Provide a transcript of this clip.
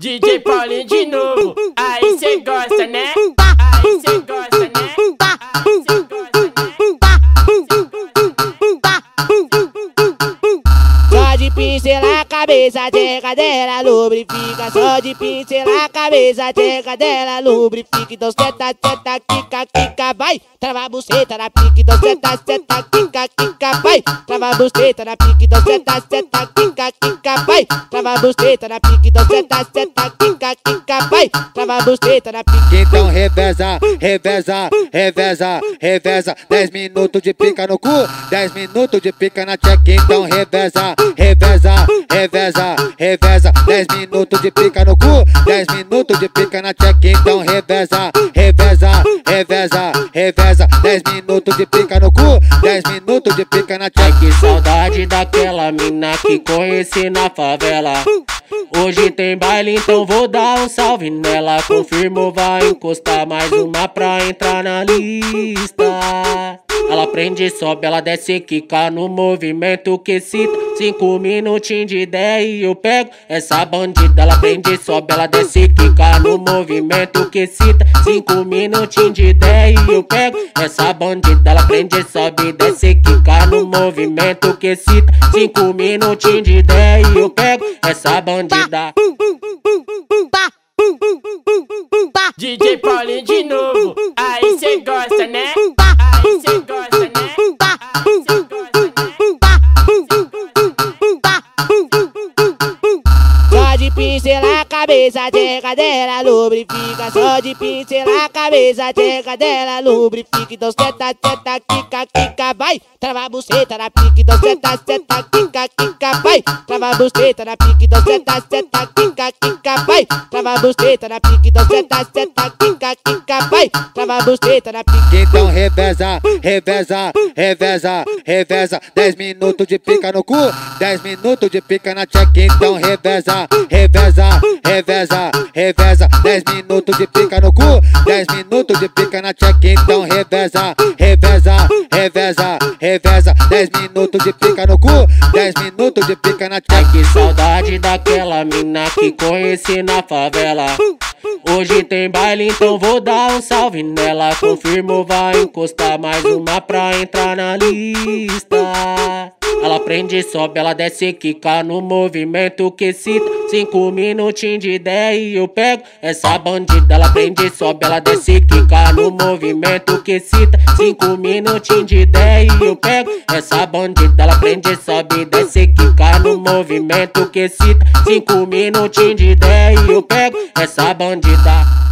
DJ Paulinho de novo. Aí cê gosta, né? Aí cê gosta, né? Aí né? Só de pincelar a cabeça, a tcheca dela lubrifica. Só de pincelar a cabeça, a tcheca dela lubrifica. Então seta, seta, quica, quica, vai. Trava a buceta na pique. Então seta, seta, quica, quica, vai. Trava a buceta na pique. Então seta, seta, quica, quica, vai. Trava a buceta na pique. Então seta, quica, quica, vai. Trava a buceta na pique. Então reveza, reveza, reveza, reveza. 10 minutos de pica no cu, 10 minutos de pica na check. Então reveza, reveza, reveza, reveza. 10 minutos de pica no cu, 10 minutos de pica na check. Então reveza, reveza, reveza, reveza. 10 minutos de pica no cu, 10 minutos de pica na Ai check. que saudade daquela mina que conheci na favela. Hoje tem baile, então vou dar um salve nela. Confirmo, vai encostar mais uma pra entrar na lista. Ela prende, sobe, ela desce, quica no movimento que cita. Cinco minutinhos de ideia e eu pego essa bandida. Ela prende, sobe, ela desce, quica no movimento que cita. Cinco minutinhos de ideia e eu pego essa bandida. Ela prende, sobe, desce, quica no movimento que cita. Cinco minutinhos de ideia e eu pego essa bandida. DJ Paulinho pincelar a cabeça, a tcheca dela lubrifica. Só de pincelar a cabeça, a tcheca dela lubrifica. Então seta, seta, quica, quica, vai. Trava a buceta na pique. Então seta, seta, quica, quica, vai. Trava a buceta na pique. Então seta, seta, quica, quica, vai. Trava a buceta na pique. Então seta, seta, quica, quica, vai. Trava a buceta na pique. Então reveza, reveza, reveza, reveza. 10 minutos de pica no cu, 10 minutos de pica na check. Então reveza, reveza, reveza, reveza. 10 minutos de pica no cu, 10 minutos de pica na check. Então reveza, reveza, reveza, reveza. 10 minutos de pica no cu, 10 minutos de pica na Ai check. que saudade daquela mina que conheci na favela. Hoje tem baile, então vou dar um salve nela. Confirmo, vai encostar mais uma pra entrar na lista. Ela prende, sobe, ela desce, quica no movimento que cita. Cinco minutinhos de ideia e eu pego essa bandida. Ela prende, sobe, ela desce, quica no movimento que cita. Cinco minutinhos de ideia e eu pego essa bandida. Ela prende, sobe, desce, quica no movimento que cita. Cinco minutinhos de ideia e eu pego essa bandida.